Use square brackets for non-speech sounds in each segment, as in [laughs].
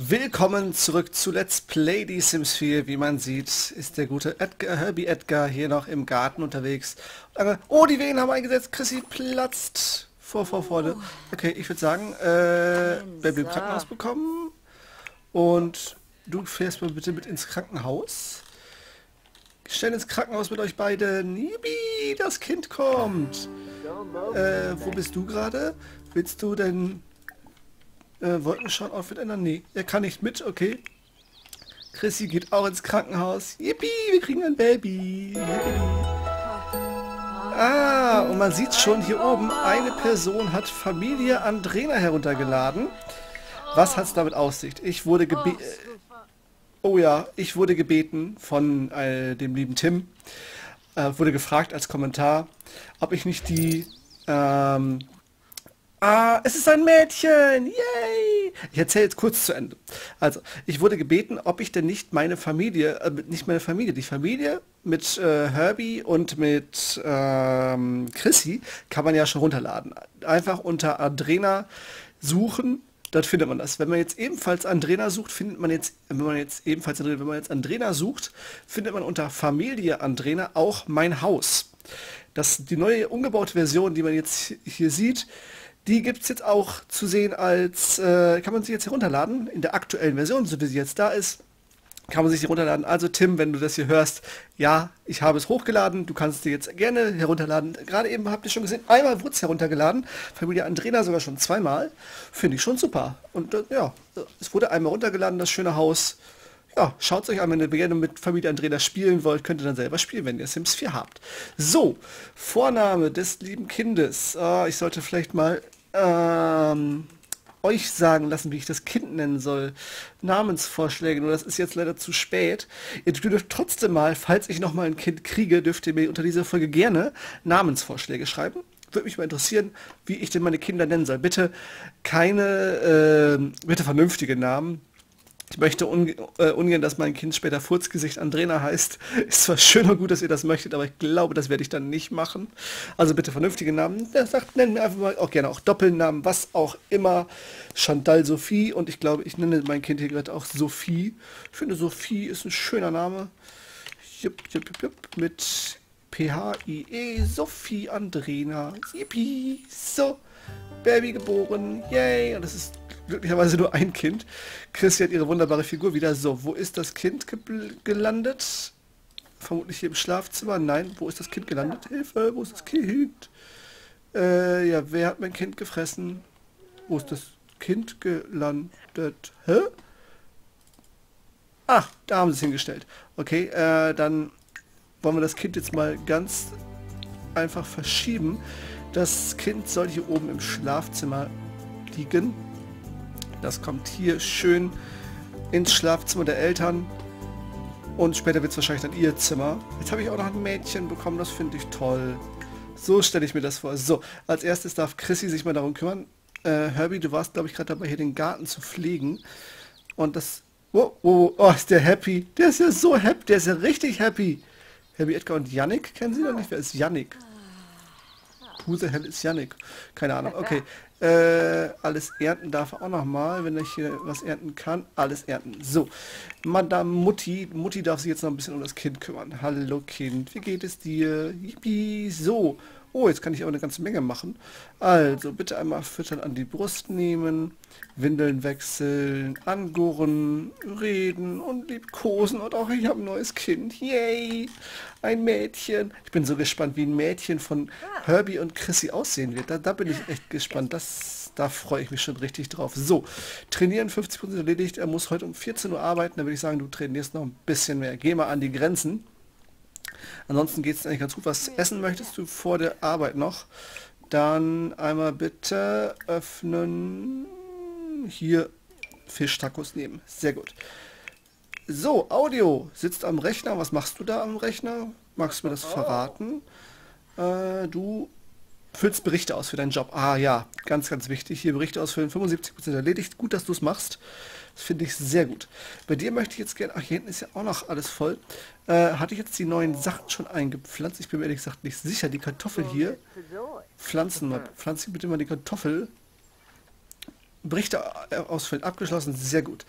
Willkommen zurück zu Let's Play die Sims 4. Wie man sieht, ist der gute Edgar, Herbie Edgar hier noch im Garten unterwegs. Oh, die Wehen haben eingesetzt. Chrissy platzt. Vor, vor, vorne. Okay, ich würde sagen, äh, Baby im Krankenhaus bekommen. Und du fährst mal bitte mit ins Krankenhaus. Schnell ins Krankenhaus mit euch beiden. Yippie, das Kind kommt. Äh, wo bist du gerade? Willst du denn äh, wollten schon Outfit ändern? Nee, er kann nicht mit, okay. Chrissy geht auch ins Krankenhaus. Yippie, wir kriegen ein Baby. Yippie. Ah, und man sieht schon hier oben, eine Person hat Familie Andrena heruntergeladen. Was hat es damit Aussicht? Ich wurde gebeten... Oh ja, ich wurde gebeten von äh, dem lieben Tim, äh, wurde gefragt als Kommentar, ob ich nicht die ähm, Ah, es ist ein Mädchen! Yay! Ich erzähle jetzt kurz zu Ende. Also, ich wurde gebeten, ob ich denn nicht meine Familie, äh, nicht meine Familie, die Familie mit äh, Herbie und mit ähm, Chrissy kann man ja schon runterladen. Einfach unter Adrena suchen, dort findet man das. Wenn man jetzt ebenfalls Andrena sucht, findet man jetzt, wenn man jetzt ebenfalls, wenn man jetzt Andrena sucht, findet man unter Familie Andrena auch mein Haus. Das, die neue umgebaute Version, die man jetzt hier sieht, die gibt es jetzt auch zu sehen als, äh, kann man sich jetzt herunterladen, in der aktuellen Version, so wie sie jetzt da ist, kann man sich herunterladen. Also Tim, wenn du das hier hörst, ja, ich habe es hochgeladen, du kannst dir jetzt gerne herunterladen. Gerade eben habt ihr schon gesehen, einmal wurde es heruntergeladen, Familie Andrena sogar schon zweimal. Finde ich schon super. Und äh, ja, es wurde einmal runtergeladen, das schöne Haus. Ja, schaut euch an, wenn ihr gerne mit Familie Andrena spielen wollt, könnt ihr dann selber spielen, wenn ihr Sims 4 habt. So, Vorname des lieben Kindes. Äh, ich sollte vielleicht mal ähm, euch sagen lassen, wie ich das Kind nennen soll. Namensvorschläge, nur das ist jetzt leider zu spät. Ihr dürft trotzdem mal, falls ich nochmal ein Kind kriege, dürft ihr mir unter dieser Folge gerne Namensvorschläge schreiben. Würde mich mal interessieren, wie ich denn meine Kinder nennen soll. Bitte keine, äh, bitte vernünftige Namen. Ich möchte äh, ungern, dass mein Kind später Furzgesicht Andrena heißt. [laughs] Ist zwar schön und gut, dass ihr das möchtet, aber ich glaube, das werde ich dann nicht machen. Also bitte vernünftige Namen. Der sagt, nennen wir einfach mal auch gerne auch Doppelnamen, was auch immer. Chantal Sophie und ich glaube, ich nenne mein Kind hier gerade auch Sophie. Ich finde Sophie ist ein schöner Name. Jupp, jupp, jupp, jupp, mit P-H-I-E, Sophie Andrena. Yippie, so, Baby geboren, yay. Und das ist glücklicherweise nur ein Kind. Chrissy hat ihre wunderbare Figur wieder. So, wo ist das Kind ge gelandet? Vermutlich hier im Schlafzimmer. Nein, wo ist das Kind gelandet? Hilfe, wo ist das Kind? Äh, ja, wer hat mein Kind gefressen? Wo ist das Kind gelandet? Hä? Ach, da haben sie es hingestellt. Okay, äh, dann wollen wir das Kind jetzt mal ganz einfach verschieben. Das Kind soll hier oben im Schlafzimmer liegen. Das kommt hier schön ins Schlafzimmer der Eltern. Und später wird es wahrscheinlich dann ihr Zimmer. Jetzt habe ich auch noch ein Mädchen bekommen, das finde ich toll. So stelle ich mir das vor. So, als erstes darf Chrissy sich mal darum kümmern. Äh, Herbie, du warst, glaube ich, gerade dabei, hier den Garten zu pflegen. Und das... Oh, oh, oh, ist der happy. Der ist ja so happy. Der ist ja richtig happy. Herbie, Edgar und Yannick, kennen Sie noch nicht? Wer ist Yannick? Who the hell ist Yannick? Keine Ahnung. Okay. Äh, alles ernten darf auch noch mal, wenn er hier was ernten kann. Alles ernten. So, Madame Mutti. Mutti darf sich jetzt noch ein bisschen um das Kind kümmern. Hallo Kind, wie geht es dir? Yippie. So. Oh, jetzt kann ich aber eine ganze Menge machen. Also, bitte einmal füttern an die Brust nehmen, Windeln wechseln, angurren, reden und liebkosen. Und auch ich habe ein neues Kind. Yay! Ein Mädchen. Ich bin so gespannt, wie ein Mädchen von Herbie und Chrissy aussehen wird. Da, da bin ich echt gespannt. Das, da freue ich mich schon richtig drauf. So, trainieren 50% erledigt. Er muss heute um 14 Uhr arbeiten. Da würde ich sagen, du trainierst noch ein bisschen mehr. Geh mal an die Grenzen. Ansonsten geht es eigentlich ganz gut. Was essen möchtest du vor der Arbeit noch? Dann einmal bitte öffnen. Hier Fischtacos nehmen. Sehr gut. So, Audio. Sitzt am Rechner. Was machst du da am Rechner? Magst du mir das verraten? Äh, du füllst Berichte aus für deinen Job. Ah ja, ganz, ganz wichtig. Hier Berichte ausfüllen. 75% erledigt. Gut, dass du es machst. Das finde ich sehr gut. Bei dir möchte ich jetzt gerne, ach, hier hinten ist ja auch noch alles voll. Äh, hatte ich jetzt die neuen Sachen schon eingepflanzt? Ich bin mir ehrlich gesagt nicht sicher. Die Kartoffel hier. Pflanzen mal, pflanze bitte mal die Kartoffel. Berichte ausfüllen. Abgeschlossen. Sehr gut.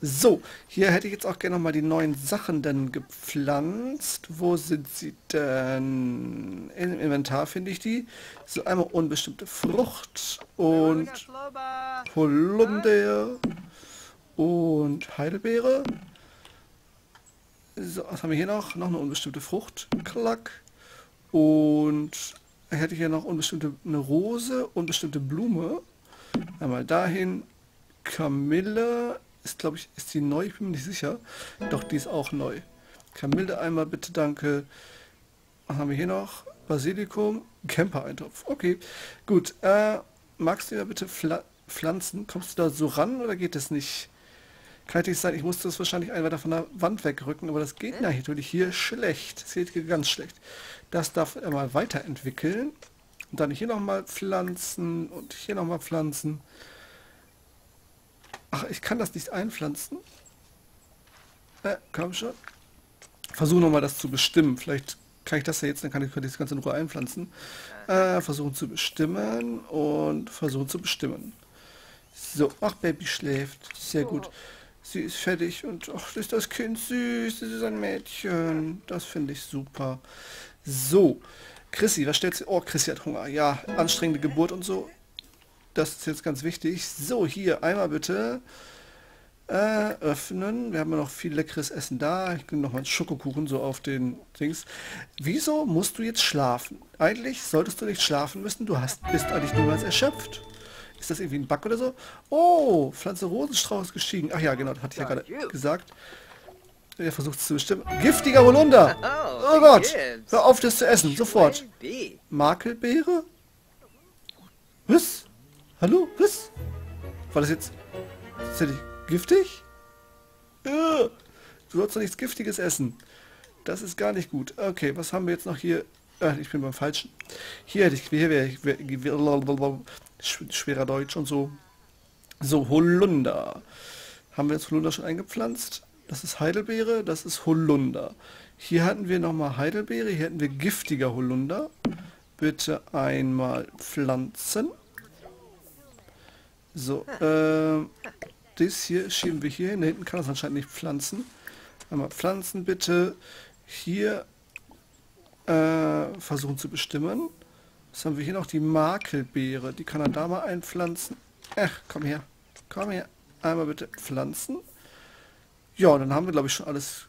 So, hier hätte ich jetzt auch gerne nochmal die neuen Sachen dann gepflanzt. Wo sind sie denn? Im Inventar finde ich die. So, einmal unbestimmte Frucht und Holunder und Heidelbeere. So, was haben wir hier noch? Noch eine unbestimmte Frucht. Klack. Und hätte ich hier noch unbestimmte eine Rose, unbestimmte Blume. Einmal dahin. Kamille ist, glaube ich, ist die neu? Ich bin mir nicht sicher. Doch, die ist auch neu. Kamille einmal bitte, danke. Was haben wir hier noch? Basilikum, Camper-Eintopf. Okay, gut. Äh, magst du ja bitte Pfla pflanzen? Kommst du da so ran oder geht das nicht? Kann natürlich sein, ich musste das wahrscheinlich ein weiter von der Wand wegrücken, aber das geht natürlich hier schlecht. Das geht ganz schlecht. Das darf er mal weiterentwickeln. Und dann hier nochmal pflanzen und hier nochmal pflanzen. Ach, ich kann das nicht einpflanzen. Äh, komm schon. Versuche nochmal das zu bestimmen. Vielleicht kann ich das ja jetzt, dann kann ich das Ganze in Ruhe einpflanzen. Äh, versuchen zu bestimmen und versuchen zu bestimmen. So, ach, Baby schläft. Sehr gut. Sie ist fertig und ach, ist das Kind süß. Das ist ein Mädchen. Das finde ich super. So, Chrissy, was stellst du? Oh, Chrissy hat Hunger. Ja, anstrengende Geburt und so. Das ist jetzt ganz wichtig. So, hier einmal bitte äh, öffnen. Wir haben ja noch viel leckeres Essen da. Ich nehme noch mal einen Schokokuchen so auf den Dings. Wieso musst du jetzt schlafen? Eigentlich solltest du nicht schlafen müssen. Du hast, bist eigentlich niemals erschöpft. Ist das irgendwie ein Bug oder so? Oh, Pflanze Rosenstrauß gestiegen. Ach ja, genau, das hatte ich ja gerade gesagt. Er versucht es zu bestimmen. Giftiger Holunder! [laughs] Oh, oh Gott! Hör auf, das zu essen. Sofort. Makelbeere? Was? Hallo? Was? War das jetzt... Ist nicht giftig? Du sollst doch nichts Giftiges essen. Das ist gar nicht gut. Okay, was haben wir jetzt noch hier? Ach, ich bin beim Falschen. Hier hätte ich... Hier wäre ich... Schwerer Deutsch und so. So, Holunder. Haben wir jetzt Holunder schon eingepflanzt? Das ist Heidelbeere, das ist Holunder. Hier hatten wir nochmal Heidelbeere, hier hätten wir giftiger Holunder. Bitte einmal pflanzen. So, äh, das hier schieben wir hier hin. Hinten kann das anscheinend nicht pflanzen. Einmal pflanzen bitte. Hier äh, versuchen zu bestimmen. Was haben wir hier noch? Die Makelbeere. Die kann er da mal einpflanzen. Ach, komm her. Komm her. Einmal bitte pflanzen. Ja, dann haben wir, glaube ich, schon alles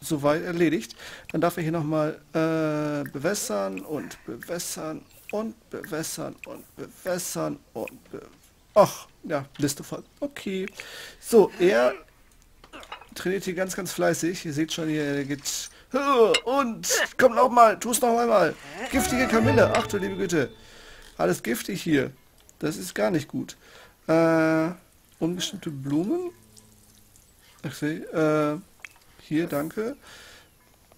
soweit erledigt. Dann darf er hier nochmal äh, bewässern und bewässern und bewässern und bewässern und be Ach, ja, Liste voll. Okay. So, er trainiert hier ganz, ganz fleißig. Ihr seht schon hier, er geht... Und, komm noch mal, tu es noch einmal. Giftige Kamille, ach du liebe Güte. Alles giftig hier. Das ist gar nicht gut. Äh, unbestimmte Blumen. Ach, sehe. Äh, hier, danke.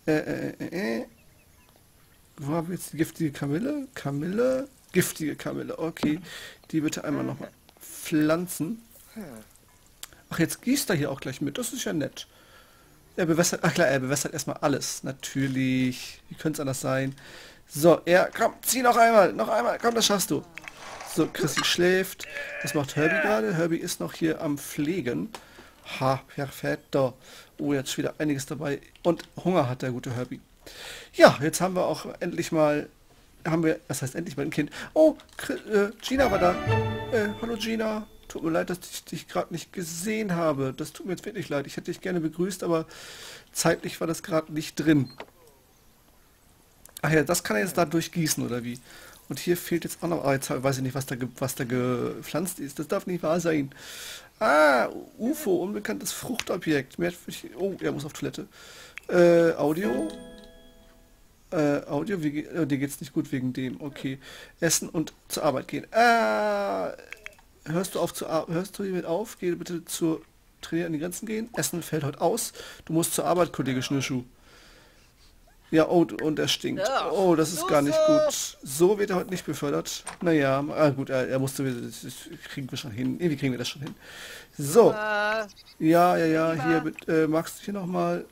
Äh, äh, äh, äh. Wo haben wir jetzt die giftige Kamille? Kamille? Giftige Kamille, okay. Die bitte einmal nochmal pflanzen. Ach, jetzt gießt er hier auch gleich mit. Das ist ja nett. Er bewässert, ach klar, er bewässert erstmal alles. Natürlich. Wie könnte es anders sein? So, er, komm, zieh noch einmal, noch einmal. Komm, das schaffst du. So, Chrissy schläft. Was macht Herbie gerade? Herbie ist noch hier am Pflegen. Ha, perfetto. Oh, jetzt wieder einiges dabei. Und Hunger hat der gute Herbie. Ja, jetzt haben wir auch endlich mal, haben wir, das heißt endlich mal ein Kind. Oh, äh, Gina war da. Äh, hallo Gina. Tut mir leid, dass ich dich gerade nicht gesehen habe. Das tut mir jetzt wirklich leid. Ich hätte dich gerne begrüßt, aber zeitlich war das gerade nicht drin. Ach ja, das kann er jetzt da durchgießen, oder wie? Und hier fehlt jetzt auch noch, ah, jetzt weiß ich nicht, was da, was da gepflanzt ist. Das darf nicht wahr sein. Ah, UFO, unbekanntes Fruchtobjekt. Oh, er muss auf Toilette. Äh, Audio. Äh, Audio, wie, oh, dir geht's nicht gut wegen dem. Okay. Essen und zur Arbeit gehen. Ah, hörst du auf zu hörst du hiermit auf? Geh bitte zur Trainer an die Grenzen gehen. Essen fällt heute aus. Du musst zur Arbeit, Kollege Schnürschuh. Ja, oh, und er stinkt. Oh, das ist gar nicht gut. So wird er heute nicht befördert. Naja, ah, gut, er, er musste wieder, das kriegen wir schon hin. Irgendwie kriegen wir das schon hin. So. Ja, ja, ja, hier, äh, magst du hier nochmal...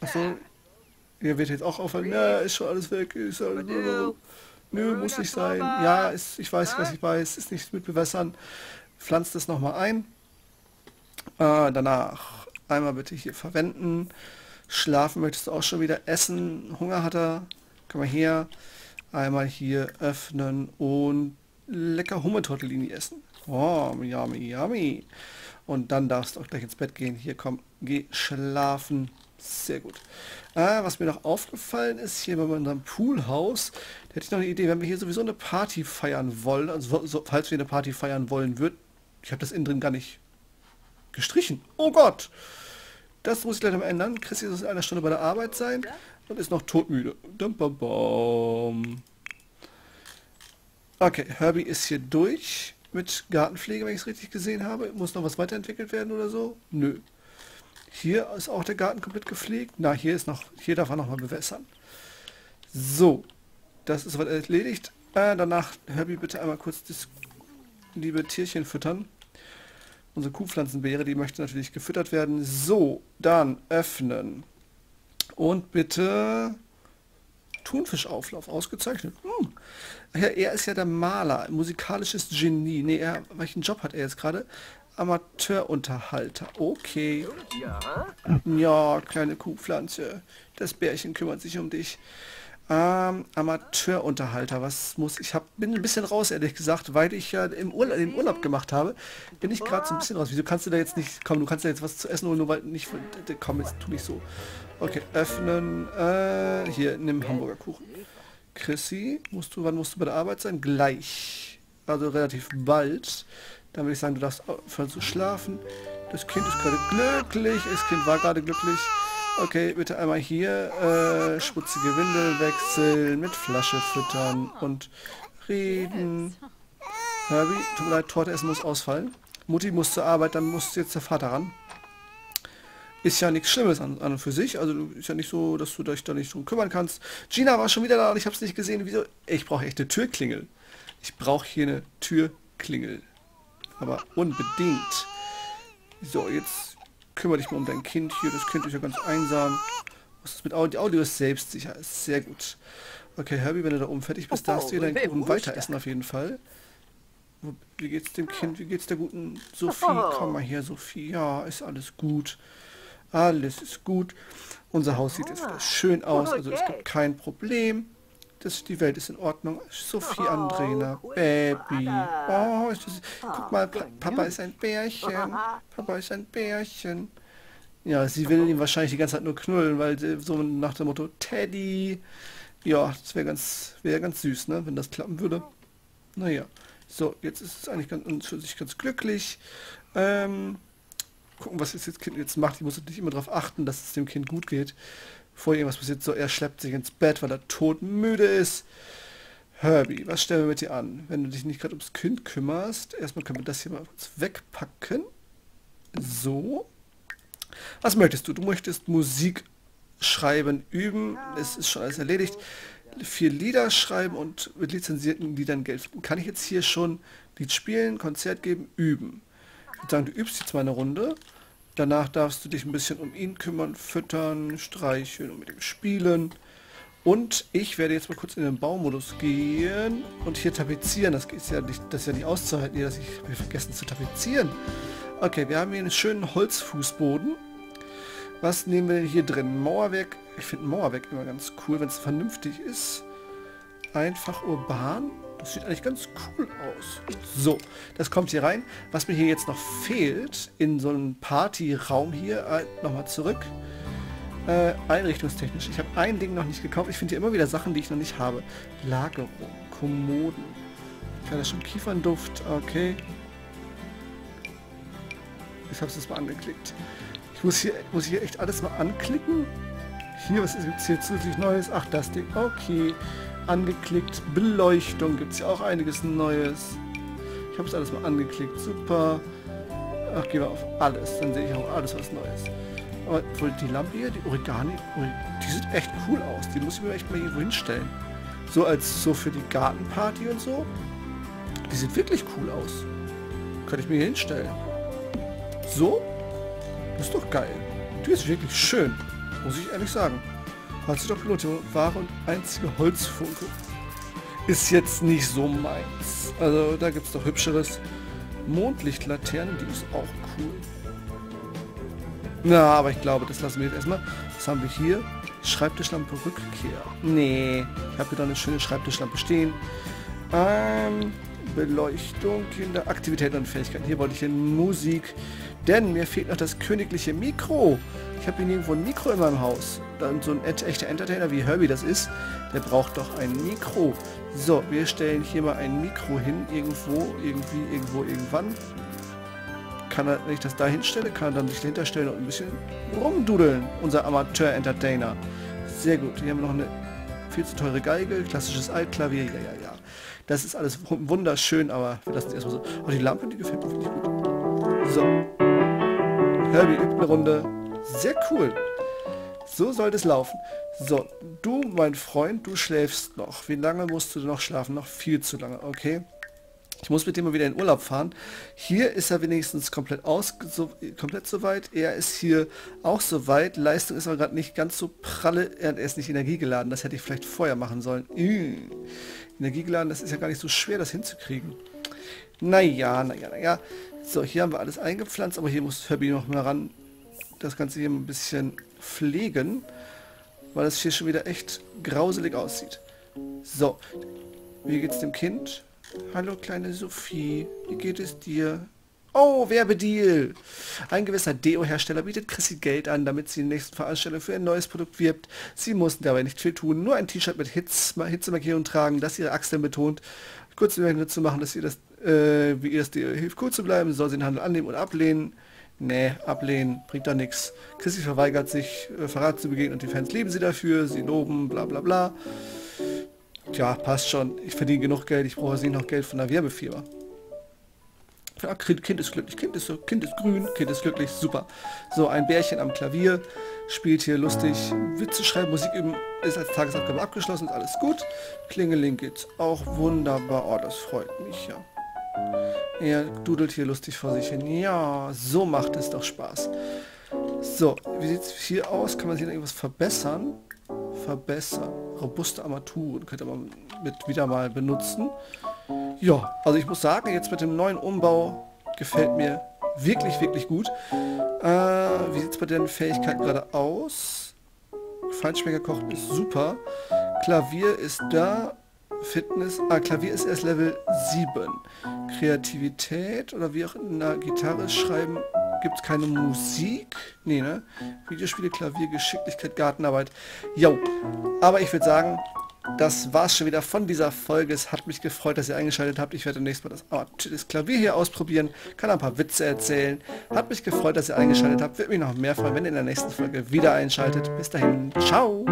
Achso. Hier wird jetzt auch aufhören. Ja, ist schon alles weg. Ist alles... Nö, muss nicht sein. Ja, ist, ich weiß, was ich weiß. Ist nicht mit bewässern. pflanzt es nochmal ein. Äh, danach einmal bitte hier verwenden. Schlafen möchtest du auch schon wieder essen. Hunger hat er. Komm mal her. Einmal hier öffnen und lecker Hummertortellini essen. Oh, yummy, yummy. Und dann darfst du auch gleich ins Bett gehen. Hier, komm, geh schlafen. Sehr gut. Ah, was mir noch aufgefallen ist, hier bei unserem Poolhaus, da hätte ich noch eine Idee, wenn wir hier sowieso eine Party feiern wollen, also so, falls wir eine Party feiern wollen würden, ich habe das innen drin gar nicht gestrichen. Oh Gott! Das muss ich leider mal ändern. Christi muss in einer Stunde bei der Arbeit sein und ist noch todmüde. Okay, Herbie ist hier durch mit Gartenpflege, wenn ich es richtig gesehen habe. Muss noch was weiterentwickelt werden oder so? Nö. Hier ist auch der Garten komplett gepflegt. Na, hier ist noch, hier darf er noch mal bewässern. So, das ist soweit erledigt. Äh, danach, Herbie, bitte einmal kurz das liebe Tierchen füttern. Unsere Kuhpflanzenbeere, die möchte natürlich gefüttert werden. So, dann öffnen. Und bitte Thunfischauflauf, ausgezeichnet. Hm. Ja, er ist ja der Maler, musikalisches Genie. Nee, er, welchen Job hat er jetzt gerade? Amateurunterhalter. Okay. Ja, kleine Kuhpflanze. Das Bärchen kümmert sich um dich. Ähm, Amateurunterhalter, was muss ich? Hab, bin ein bisschen raus, ehrlich gesagt, weil ich ja im Urlaub, den Urlaub gemacht habe, bin ich gerade so ein bisschen raus. Wieso kannst du da jetzt nicht, komm, du kannst da jetzt was zu essen holen, nur weil nicht, komm, jetzt tu nicht so. Okay, öffnen, äh, hier, nimm Hamburger Kuchen. Chrissy, musst du, wann musst du bei der Arbeit sein? Gleich. Also relativ bald. Dann würde ich sagen, du darfst aufhören zu schlafen. Das Kind ist gerade glücklich. Das Kind war gerade glücklich. Okay, bitte einmal hier äh, schmutzige Windeln wechseln, mit Flasche füttern und reden. Herbie, tut mir leid, Torte essen muss ausfallen. Mutti muss zur Arbeit, dann muss jetzt der Vater ran. Ist ja nichts Schlimmes an, an und für sich. Also ist ja nicht so, dass du dich da nicht drum kümmern kannst. Gina war schon wieder da und ich habe es nicht gesehen. Wieso? Ich brauche echt eine Türklingel. Ich brauche hier eine Türklingel. Aber unbedingt. So, jetzt kümmere dich mal um dein Kind hier. Das Kind ist ja ganz einsam. Was ist mit Audio? Audio ist selbstsicher. Ist sehr gut. Okay, Herbie, wenn du da oben fertig bist, darfst du hier deinen Kuchen weiter essen auf jeden Fall. Wie geht's dem Kind? Wie geht's der guten Sophie? Komm mal her, Sophie. Ja, ist alles gut. Alles ist gut. Unser Haus sieht jetzt wieder schön aus. Also es gibt kein Problem. Das, die Welt ist in Ordnung. Sophie oh, Andrena, Baby. Oh, ist das, guck mal, pa Papa ist ein Bärchen. Papa ist ein Bärchen. Ja, sie will ihn wahrscheinlich die ganze Zeit nur knullen, weil so nach dem Motto Teddy. Ja, das wäre ganz, wäre ganz süß, ne, wenn das klappen würde. Naja. So, jetzt ist es eigentlich ganz, für sich ganz glücklich. Ähm, gucken, was das Kind jetzt macht. Ich muss natürlich immer darauf achten, dass es dem Kind gut geht bevor irgendwas passiert. So, er schleppt sich ins Bett, weil er todmüde ist. Herbie, was stellen wir mit dir an? Wenn du dich nicht gerade ums Kind kümmerst, erstmal können wir das hier mal kurz wegpacken. So. Was möchtest du? Du möchtest Musik schreiben, üben. Es ist schon alles erledigt. Vier Lieder schreiben und mit lizenzierten Liedern Geld finden. Kann ich jetzt hier schon Lied spielen, Konzert geben, üben? Ich würde sagen, du übst jetzt mal eine Runde. Danach darfst du dich ein bisschen um ihn kümmern, füttern, streicheln und mit ihm spielen. Und ich werde jetzt mal kurz in den Baumodus gehen und hier tapezieren. Das ist ja nicht, das ist ja nicht auszuhalten, dass ich vergessen zu tapezieren. Okay, wir haben hier einen schönen Holzfußboden. Was nehmen wir denn hier drin? Mauerwerk. Ich finde Mauerwerk immer ganz cool, wenn es vernünftig ist. Einfach urban. Das sieht eigentlich ganz cool aus. So, das kommt hier rein. Was mir hier jetzt noch fehlt, in so einem Partyraum hier, äh, nochmal zurück, äh, einrichtungstechnisch. Ich habe ein Ding noch nicht gekauft. Ich finde hier immer wieder Sachen, die ich noch nicht habe. Lagerung, Kommoden. Ich hatte schon Kiefernduft, okay. Ich habe es mal angeklickt. Ich muss hier, muss hier echt alles mal anklicken. Hier, was ist jetzt hier zusätzlich Neues? Ach, das Ding. Okay angeklickt. Beleuchtung gibt es ja auch einiges Neues. Ich habe es alles mal angeklickt. Super. Ach, gehen wir auf alles. Dann sehe ich auch alles was Neues. Aber die Lampe hier, die Origami, die sieht echt cool aus. Die muss ich mir echt mal irgendwo hinstellen. So als so für die Gartenparty und so. Die sieht wirklich cool aus. Könnte ich mir hier hinstellen. So? Ist doch geil. Die ist wirklich schön. Muss ich ehrlich sagen. Auf Pilote, wahre und einzige Holzfunke. Ist jetzt nicht so meins. Also da gibt es doch hübscheres. Mondlichtlaterne, die ist auch cool. Na, aber ich glaube, das lassen wir jetzt erstmal. Was haben wir hier? Schreibtischlampe Rückkehr. Nee, ich habe hier doch eine schöne Schreibtischlampe stehen. Ähm, Beleuchtung, Kinder, Aktivitäten und Fähigkeiten. Hier wollte ich hin Musik, denn mir fehlt noch das königliche Mikro. Ich habe hier nirgendwo ein Mikro in meinem Haus. Dann so ein echter Entertainer wie Herbie das ist, der braucht doch ein Mikro. So, wir stellen hier mal ein Mikro hin, irgendwo, irgendwie, irgendwo, irgendwann. Kann er, wenn ich das da hinstelle, kann er dann sich dahinter stellen und ein bisschen rumdudeln, unser Amateur-Entertainer. Sehr gut. Hier haben wir noch eine viel zu teure Geige, klassisches Altklavier, ja, ja, ja. Das ist alles wunderschön, aber wir lassen es erstmal so. Oh, die Lampe, die gefällt mir wirklich gut. So. Herbie übt eine Runde. Sehr cool. So sollte es laufen. So, du, mein Freund, du schläfst noch. Wie lange musst du noch schlafen? Noch viel zu lange, okay? Ich muss mit dem mal wieder in Urlaub fahren. Hier ist er wenigstens komplett aus, so, komplett soweit. Er ist hier auch soweit. Leistung ist aber gerade nicht ganz so pralle. Er ist nicht energiegeladen. Das hätte ich vielleicht vorher machen sollen. Mmh. Energiegeladen, das ist ja gar nicht so schwer, das hinzukriegen. Naja, naja, naja. So, hier haben wir alles eingepflanzt, aber hier muss Herbie noch mal ran. Das Ganze hier ein bisschen pflegen, weil es hier schon wieder echt grauselig aussieht. So, wie geht's dem Kind? Hallo kleine Sophie, wie geht es dir? Oh, Werbedeal! Ein gewisser Deo-Hersteller bietet Chrissy Geld an, damit sie in der nächsten Veranstaltung für ein neues Produkt wirbt. Sie mussten dabei nicht viel tun, nur ein T-Shirt mit Hitz, Hitzemarkierung tragen, das ihre Achseln betont. Kurz zu machen, dass ihr das, äh, wie ihr das Deo hilft, cool zu bleiben, soll sie den Handel annehmen oder ablehnen. Nee, ablehnen, bringt da nichts. Chrissy verweigert sich, äh, Verrat zu begehen und die Fans lieben sie dafür, sie loben, bla bla bla. Tja, passt schon. Ich verdiene genug Geld, ich brauche nicht noch Geld von der Werbefirma. Ja, kind ist glücklich, kind ist, kind ist grün, Kind ist glücklich, super. So, ein Bärchen am Klavier, spielt hier lustig, Witze schreiben, Musik üben, ist als Tagesaufgabe abgeschlossen, ist alles gut. Klingeling geht's auch wunderbar, oh, das freut mich, ja. Er dudelt hier lustig vor sich hin. Ja, so macht es doch Spaß. So, wie sieht es hier aus? Kann man hier irgendwas verbessern? Verbessern. Robuste Armaturen könnte man mit wieder mal benutzen. Ja, also ich muss sagen, jetzt mit dem neuen Umbau gefällt mir wirklich, wirklich gut. Äh, wie sieht es bei den Fähigkeiten gerade aus? Feinschmecker kochen ist super. Klavier ist da. Fitness, ah, Klavier ist erst Level 7. Kreativität oder wie auch in der Gitarre schreiben gibt es keine Musik. Nee, ne? Videospiele, Klavier, Geschicklichkeit, Gartenarbeit. Jo. Aber ich würde sagen, das war's schon wieder von dieser Folge. Es hat mich gefreut, dass ihr eingeschaltet habt. Ich werde demnächst mal das, oh, das Klavier hier ausprobieren, kann ein paar Witze erzählen. Hat mich gefreut, dass ihr eingeschaltet habt. Würde mich noch mehr freuen, wenn ihr in der nächsten Folge wieder einschaltet. Bis dahin, ciao!